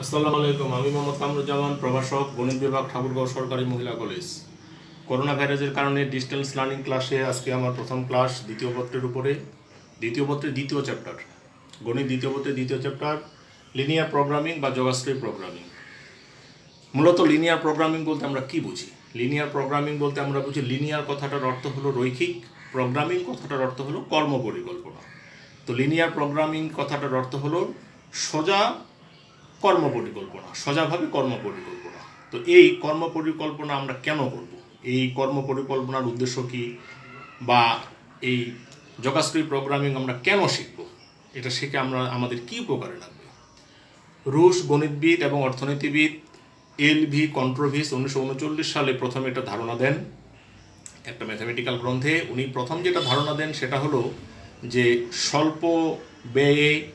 আসসালামু আলাইকুম, আমি মোহাম্মদ কামরুজ্জামান, প্রভাষক, গণিত বিভাগ, ঠাকুরগাঁও সরকারি মহিলা কলেজ। করোনা ভাইরাসের কারণে ডিস্টেন্স লার্নিং ক্লাসে আজকে আমার প্রথম ক্লাস দ্বিতীয় পত্রের উপরে। দ্বিতীয় পত্রের দ্বিতীয় চ্যাপ্টার গণিত দ্বিতীয় পত্রের দ্বিতীয় চ্যাপ্টার লিনিয়ার প্রোগ্রামিং বা জগাস্ট্রি প্রোগ্রামিং মূলত লিনিয়ার প্রোগ্রামিং বলতে আমরা কি বুঝি? লিনিয়ার প্রোগ্রামিং বলতে আমরা বুঝি লিনিয়ার কথাটার অর্থ হলো রৈখিক প্রোগ্রামিং কথাটার অর্থ হলো কর্ম পরিকল্পনা তো লিনিয়ার প্রোগ্রামিং কথাটার অর্থ হলো সোজা কর্ম পরিকল্পনা সোজাভাবে কর্ম পরিকল্পনা তো এই কর্ম পরিকল্পনা আমরা কেন করব? এই কর্ম পরিকল্পনার উদ্দেশ্য কি? বা এই জগাস্ট্রি প্রোগ্রামিং আমরা কেন শিখব? এটা শিখে আমরা, আমাদের কী উপকারে লাগবে? রুশ গণিতবিদ এবং অর্থনীতিবিদ এল ভি কন্ট্রোভিস উনিশশো উনচল্লিশ সালে প্রথম এটা ধারণা দেন। একটা ম্যাথামেটিক্যাল গ্রন্থে উনি প্রথম যেটা ধারণা দেন সেটা হলো যে স্বল্প ব্যয়ে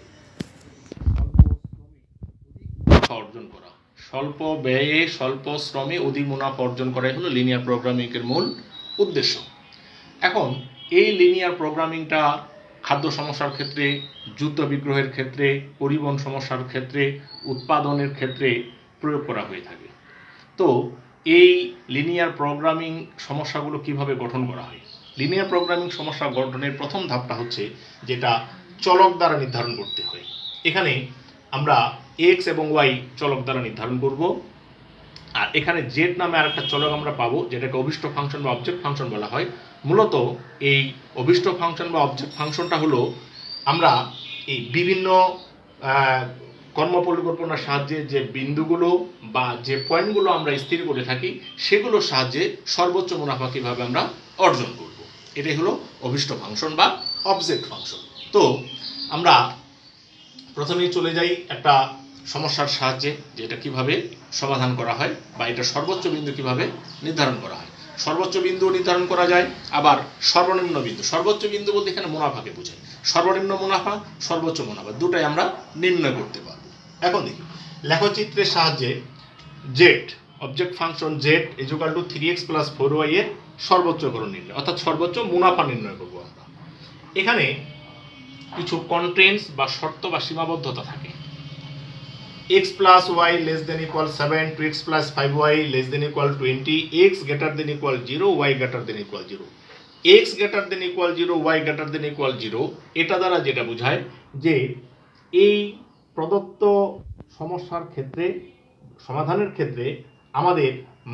মুনাফা অর্জন করা। স্বল্প ব্যয়ে, স্বল্প শ্রমে অধিক মুনাফা অর্জন করাই হলো লিনিয়ার প্রোগ্রামিংয়ের মূল উদ্দেশ্য। এখন, এই লিনিয়ার প্রোগ্রামিংটা খাদ্য সমস্যার ক্ষেত্রে, যুদ্ধ বিগ্রহের ক্ষেত্রে, পরিবহন সমস্যার ক্ষেত্রে, উৎপাদনের ক্ষেত্রে প্রয়োগ করা হয়ে থাকে। তো, এই লিনিয়ার প্রোগ্রামিং সমস্যাগুলো কীভাবে গঠন করা হয়? লিনিয়ার প্রোগ্রামিং সমস্যা গঠনের প্রথম ধাপটা হচ্ছে যেটা চলক দ্বারা নির্ধারণ করতে হয়। এখানে আমরা এক্স এবং ওয়াই চলক দ্বারা নির্ধারণ করব। আর এখানে জেড নামে আরেকটা চলক আমরা পাবো, যেটাকে অভিষ্ট ফাংশন বা অবজেক্ট ফাংশন বলা হয়। মূলত এই অভিষ্ট ফাংশন বা অবজেক্ট ফাংশনটা হলো আমরা এই বিভিন্ন কর্ম পরিকল্পনার সাহায্যে যে বিন্দুগুলো বা যে পয়েন্টগুলো আমরা স্থির করে থাকি, সেগুলোর সাহায্যে সর্বোচ্চ মুনাফা কীভাবে আমরা অর্জন করব। এটাই হলো অভিষ্ট ফাংশন বা অবজেক্ট ফাংশন তো আমরা প্রথমেই চলে যাই একটা সমস্যার সাহায্যে যে এটা কীভাবে সমাধান করা হয় বা এটা সর্বোচ্চ বিন্দু কীভাবে নির্ধারণ করা হয়। সর্বোচ্চ বিন্দু নির্ধারণ করা যায়, আবার সর্বনিম্ন বিন্দু। সর্বোচ্চ বিন্দু বলতে এখানে মুনাফাকে বোঝায়। সর্বনিম্ন মুনাফা, সর্বোচ্চ মুনাফা, দুটাই আমরা নির্ণয় করতে পারব। এখন দেখি। লেখচিত্রের সাহায্যে Z object function Z is equal to three X plus four Y এর সর্বোচ্চকরণ নির্ণয়, অর্থাৎ সর্বোচ্চ মুনাফা নির্ণয় করব আমরা। এখানে কিছু কন্টেন্টস বা শর্ত বা সীমাবদ্ধতা থাকে। X plus y less than equal 7 to x plus 5y less than equal 20 x greater than equal 0 y greater than equal 0 x greater than equal 0 y greater than equal 0 এটা দ্বারা যেটা বোঝায় যে এই প্রদত্ত সমস্যার ক্ষেত্রে সমাধানের ক্ষেত্রে আমাদের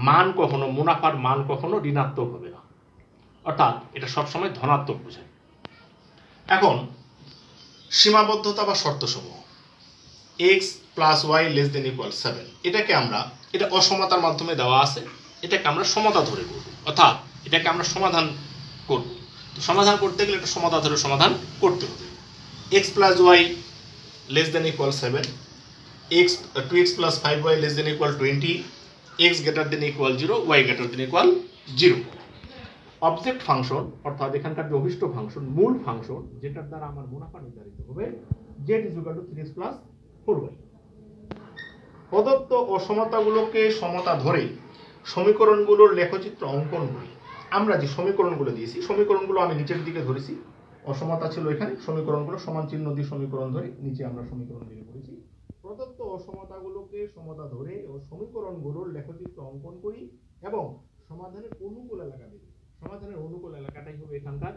মান কখনো মুনাফার মান কখনো ঋণাত্মক হবে না অর্থাৎ এটা সবসময় ধনাত্মক বোঝায় এখন সীমাবদ্ধতা বা শর্তসমূহ X plus Y less than equal seven এটাকে আমরা, এটা অসমতার মাধ্যমে দেওয়া আছে। এটাকে আমরা সমতা ধরে করব। অর্থাৎ এটাকে আমরা সমাধান করব। তো সমাধান করতে গেলে এটা সমতা ধরে সমাধান করতে হবে। X plus Y less than equal seven X two X plus five Y less than equal twenty X greater than equal zero Y greater than equal zero object function অর্থাৎ এখানকার যে অভিষ্ট ফাংশন মূল ফাংশন যেটার দ্বারা আমার মুনাফা নির্ধারিত হবে Z is equal to three X plus Y প্রদত্ত অসমতাগুলোকে সমতা ধরে সমীকরণগুলোর লেখচিত্র অঙ্কন করি আমরা যে সমীকরণগুলো দিয়েছি, সমীকরণগুলো আমি নিচের দিকে ধরেছি। অসমতা ছিল এখানে, সমীকরণগুলো সমান চিহ্ন দিয়ে সমীকরণ ধরে নিচে আমরা সমীকরণ দিয়ে করেছি। প্রদত্ত অসমতাগুলোকে সমতা ধরে ও সমীকরণগুলোর লেখচিত্র অঙ্কন করি এবং সমাধানের অনুকূল এলাকা দিই। সমাধানের অনুকূল এলাকাটাই হবে এখানকার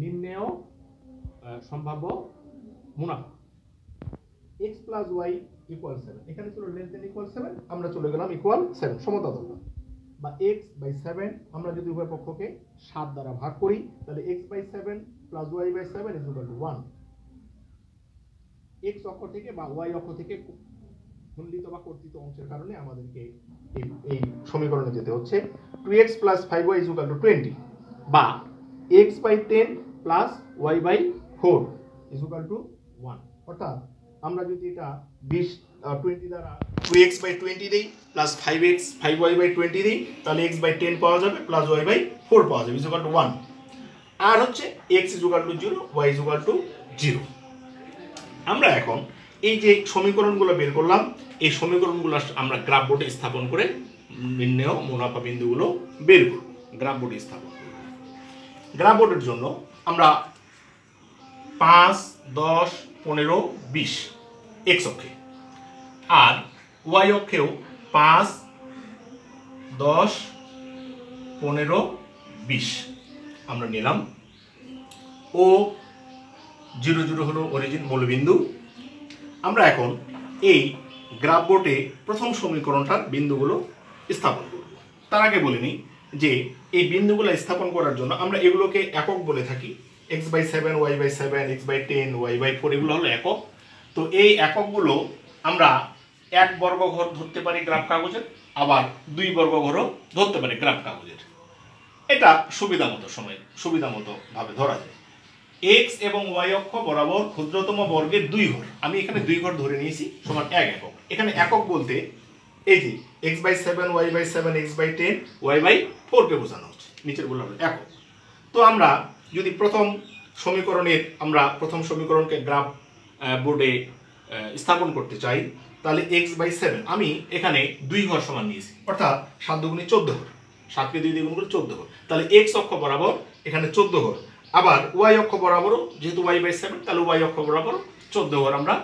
নির্ণেয় সম্ভাব্য মুনাফা। X plus Y equal seven এখানে ছিল লেস দেন ইকুয়াল সেভেন আমরা চলে গেলাম ইকুয়াল সেভেন সমতা ধরলাম বা এক্স বাই সেভেন আমরা যদি উভয় পক্ষকে সাত দ্বারা ভাগ করি, তাহলে X by seven plus Y by seven is equal to one X অক্ষ থেকে বা ওয়াই অক্ষ থেকে খণ্ডিত বা কর্তৃত অংশের কারণে আমাদেরকে এই এই সমীকরণে যেতে হচ্ছে। Two X plus five Y equal to twenty বা X by ten plus Y by four equal to one অর্থাৎ আমরা যদি এটা বিশ টোয়েন্টি দ্বারা টু এক্স বাই টোয়েন্টি দিই plus five X five Y by twenty দিই, তাহলে এক্স বাই টেন পাওয়া যাবে প্লাস ওয়াই বাই ফোর পাওয়া যাবে ইজুকাল টু ওয়ান আর হচ্ছে X is equal to zero Y is equal to zero আমরা এখন এই যে সমীকরণগুলো বের করলাম, এই সমীকরণগুলো আমরা গ্রাফ বোর্ডে স্থাপন করে নির্ণেয় মুনাফা বিন্দুগুলো বের করব গ্রাফ বোর্ডে স্থাপন গ্রাফ বোর্ডের জন্য আমরা পাঁচ, দশ, পনেরো, বিশ। এক্স অক্ষে। আর ওয়াই অক্ষেও পাঁচ, দশ, পনেরো, বিশ। আমরা নিলাম। ও জিরো জিরো হলো অরিজিন মূলবিন্দু। আমরা এখন এই গ্রাফ বোর্ডে প্রথম সমীকরণটার বিন্দুগুলো স্থাপন করব। তার আগে বলিনি যে এই বিন্দুগুলো স্থাপন করার জন্য আমরা এগুলোকে একক বলে থাকি। X by seven Y by seven X by ten Y by four এগুলো হলো একক। তো এই এককগুলো আমরা এক বর্গ ঘর ধরতে পারি গ্রাফ কাগজের আবার দুই বর্গ ঘরও ধরতে পারি গ্রাফ কাগজের। এটা সুবিধা মতো সময়, সুবিধা মতো ভাবে ধরা যায়। এক্স এবং ওয়াই অক্ষ বরাবর ক্ষুদ্রতম বর্গের দুই ঘর। আমি এখানে দুই ঘর ধরে নিয়েছি, সমান এক একক। এখানে একক বলতে এই যে X by seven Y by seven X by ten Y by ফোরকে বোঝানো হচ্ছে। নিচের হলো একক। তো আমরা যদি প্রথম সমীকরণের আমরা প্রথম সমীকরণকে গ্রাফ বোর্ডে স্থাপন করতে চাই, তাহলে এক্স বাই সেভেন আমি এখানে দুই ঘর সমান নিয়েছি, অর্থাৎ সাত দুগুণে চোদ্দ ঘর, সাতকে দুই দ্বিগুণ করে চোদ্দ ঘর, তাহলে এক্স অক্ষ বরাবর এখানে চোদ্দ ঘর, আবার ওয়াই অক্ষ বরাবরও, যেহেতু ওয়াই বাই সেভেন তাহলে ওয়াই অক্ষ বরাবর চোদ্দ ঘর আমরা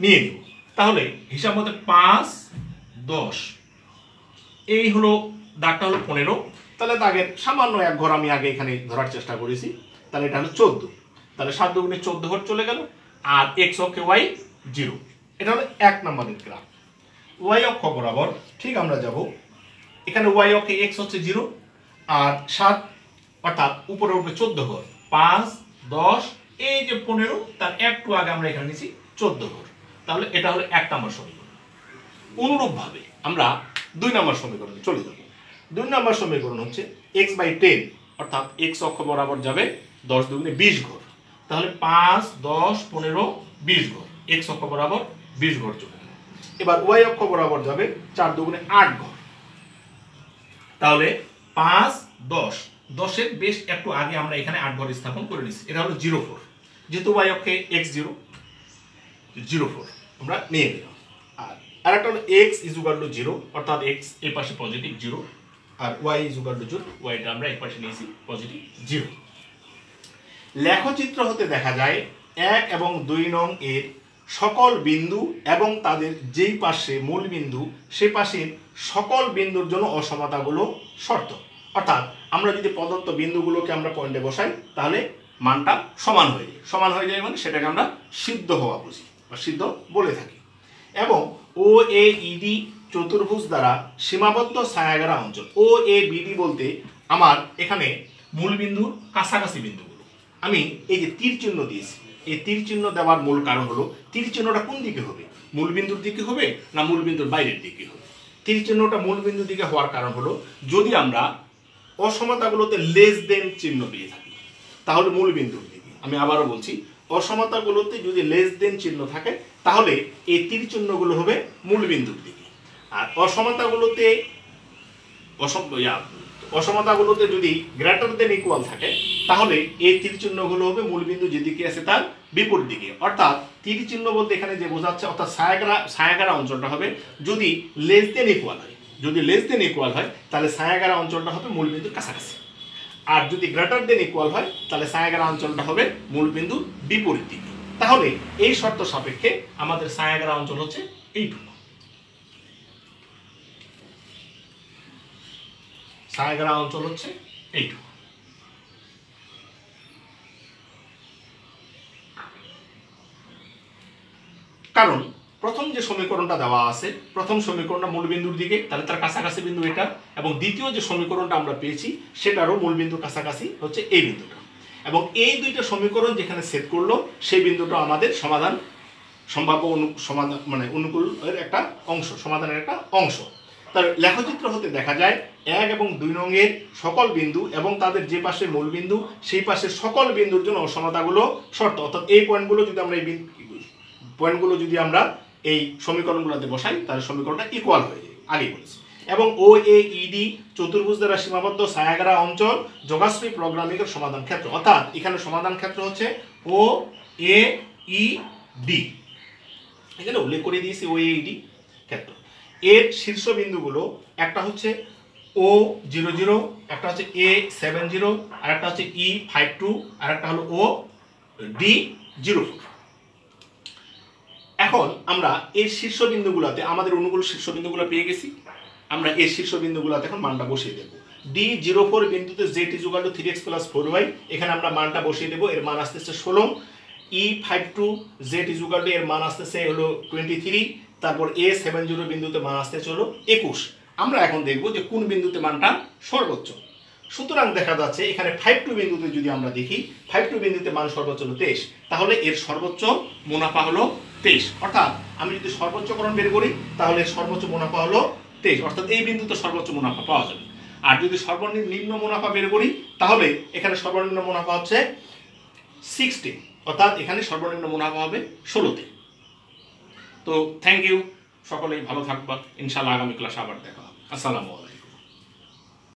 নিয়ে নিব, তাহলে হিসাব মতে পাঁচ, দশ, এই হলো, দাগটা হলো পনেরো তাহলে দাগের সামান্য এক ঘর আমি আগে এখানে ধরার চেষ্টা করেছি। তাহলে এটা হলো চোদ্দ। তাহলে সাত দুগুণে চোদ্দ ঘর চলে গেল, আর এক্স অক্ষে ওয়াই জিরো। এটা হলো এক নম্বরের গ্রাফ। ওয়াই অক্ষ বরাবর ঠিক আমরা যাব। এখানে ওয়াই অক্ষে এক্স হচ্ছে জিরো, আর সাত, অর্থাৎ উপরে উঠবে চোদ্দ ঘর। পাঁচ, দশ, এই যে পনেরো, তার একটু আগে আমরা এখানে নিয়েছি চোদ্দ ঘর। তাহলে এটা হলো এক নম্বর সমীকরণ। অনুরূপভাবে আমরা দুই নম্বর সমীকরণে চলে যাব। দুই নম্বর সমীকরণ হচ্ছে এক্স বাই টেন অর্থাৎ এক্স অক্ষ বরাবর যাবে দশ দুগুণে বিশ ঘর। তাহলে পাঁচ, দশ, পনেরো, বিশ ঘর। এক্স অক্ষ বরাবর বিশ ঘর চলে এবার ওয়াই অক্ষ বরাবর যাবে চার দুগুণে আট ঘর। তাহলে পাঁচ, দশ, দশের বেশ একটু আগে আমরা এখানে আট ঘর স্থাপন করে নিচ্ছি এটা হলো জিরো ফোর যেহেতু ওয়াই অক্ষে এক্স জিরো জিরো ফোর আমরা নিয়ে নিলাম। আর আরেকটা হলো এক্স ইজুগাল জিরো অর্থাৎ এক্স এই পাশে পজিটিভ জিরো আর ওয়াই ইজুগাল টু জিরো ওয়াইটা আমরা পাশে নিয়েছি পজিটিভ জিরো। লেখচিত্র হতে দেখা যায় এক এবং দুই নং এর সকল বিন্দু এবং তাদের যেই পাশে মূল বিন্দু সে পাশের সকল বিন্দুর জন্য অসমতাগুলো শর্ত। অর্থাৎ আমরা যদি প্রদত্ত বিন্দুগুলোকে আমরা পয়েন্টে বসাই তাহলে মানটা সমান হয়ে যায়। সমান হয়ে যায় মানে সেটাকে আমরা সিদ্ধ হওয়া বুঝি বা সিদ্ধ বলে থাকি। এবং ও এ ইডি চতুর্ভুজ দ্বারা সীমাবদ্ধ ছায়াগ্রা অঞ্চল। ও এ বিডি বলতে আমার এখানে মূল বিন্দুর কাছাকাছি বিন্দুগুলো। আমি এই যে তীর চিহ্ন দিয়েছি, এই তীর চিহ্ন দেওয়ার মূল কারণ হলো তীর চিহ্নটা কোন দিকে হবে? মূল বিন্দুর দিকে হবে না মূল বিন্দুর বাইরের দিকে হবে? তীর চিহ্নটা মূল বিন্দুর দিকে হওয়ার কারণ হলো যদি আমরা অসমতাগুলোতে লেস দেন চিহ্ন পেয়ে থাকি, তাহলে মূল বিন্দুর দিকে। আমি আবারও বলছি, অসমতাগুলোতে যদি লেস দেন চিহ্ন থাকে, তাহলে এই তীর চিহ্নগুলো হবে মূল বিন্দুর দিকে। আর অসমতাগুলোতে অসম অসমতাগুলোতে যদি গ্রেটার দেন ইকুয়াল থাকে, তাহলে এই তীর চিহ্নগুলো হবে মূলবিন্দু যেদিকে আছে তার বিপরীত দিকে। অর্থাৎ তীর চিহ্ন বলতে এখানে যে বোঝাচ্ছে, অর্থাৎ ছায়াগ্রা সায়াগারা অঞ্চলটা হবে যদি লেস দেন ইকুয়াল হয়। যদি লেস দেন ইকুয়াল হয়, তাহলে সায়াগারা অঞ্চলটা হবে মূল বিন্দুর কাছাকাছি। আর যদি গ্রেটার দেন ইকুয়াল হয়, তাহলে সায়াগারা অঞ্চলটা হবে মূল বিন্দুর বিপরীত দিকে। তাহলে এই শর্ত সাপেক্ষে আমাদের সায়াগারা অঞ্চল হচ্ছে এইটুকু। ছায়াগ্রা অঞ্চল হচ্ছে এইটুকু। কারণ প্রথম যে সমীকরণটা দেওয়া আছে, প্রথম সমীকরণটা মূল বিন্দুর দিকে, তাহলে তার কাছাকাছি বিন্দু এটা, এবং দ্বিতীয় যে সমীকরণটা আমরা পেয়েছি, সেটারও মূল বিন্দুর কাছাকাছি হচ্ছে এই বিন্দুটা। এবং এই দুইটা সমীকরণ যেখানে সেট করল, সেই বিন্দুটা আমাদের সমাধান, সম্ভাব্য অনু, সমাধান মানে অনুকূলের একটা অংশ, সমাধানের একটা অংশ। তার লেখচিত্র হতে দেখা যায় এক এবং দুই রঙের সকল বিন্দু এবং তাদের যে পাশে মূল বিন্দু, সেই পাশে সকল বিন্দুর জন্য অসমতাগুলো শর্ত। অর্থাৎ এই পয়েন্টগুলো যদি আমরা এই পয়েন্টগুলো যদি আমরা এই সমীকরণগুলোতে বসাই, তাহলে সমীকরণটা ইকুয়াল হয়ে যায় আগেই বলেছি। এবং ও এ ইডি চতুর্ভুজ দ্বারা সীমাবদ্ধ ছায়াগ্রা অঞ্চল, যোগাশ্রী প্রোগ্রামিংয়ের সমাধান ক্ষেত্র। অর্থাৎ এখানে সমাধান ক্ষেত্র হচ্ছে ও এ ই ডি এখানে উল্লেখ করে দিয়েছি ও এ ডি ক্ষেত্র। এর শীর্ষবিন্দুগুলো একটা হচ্ছে ও জিরো জিরো একটা হচ্ছে এ সেভেন জিরো আর একটা হচ্ছে ই ফাইভ টু আর একটা হলো ও ডি জিরো এখন আমরা এই শীর্ষবিন্দুগুলোতে, আমাদের অনুকূল শীর্ষবিন্দুগুলো পেয়ে গেছি। আমরা এই শীর্ষবিন্দুগুলোতে এখন মানটা বসিয়ে দেবো। ডি জিরো ফোর বিন্দুতে z equal two three x plus four y এখানে আমরা মানটা বসিয়ে দেবো, এর মান আসতেছে ষোলো। E five two z equal two এর মান আসতেছে হলো টোয়েন্টি থ্রি তারপর এ সেভেন জিরো বিন্দুতে মান আসতেছে হলো একুশ। আমরা এখন দেখব যে কোন বিন্দুতে মানটা সর্বোচ্চ। সুতরাং দেখা যাচ্ছে এখানে ফাইভ টু বিন্দুতে যদি আমরা দেখি ফাইভ টু বিন্দুতে মান সর্বোচ্চ হলো তেইশ, তাহলে এর সর্বোচ্চ মুনাফা হলো তেইশ। অর্থাৎ আমি যদি সর্বোচ্চকরণ বের করি, তাহলে এর সর্বোচ্চ মুনাফা হলো তেইশ। অর্থাৎ এই বিন্দুতে সর্বোচ্চ মুনাফা পাওয়া যাবে। আর যদি সর্বনিম্ন মুনাফা বের করি, তাহলে এখানে সর্বনিম্ন মুনাফা হচ্ছে সিক্সটি অর্থাৎ এখানে সর্বনিম্ন মুনাফা হবে ষোলোতে। তো থ্যাংক ইউ সকলেই ভালো থাকবা। ইনশাল্লাহ আগামী ক্লাসে আবার দেখা হবে। আসসালামু আলাইকুম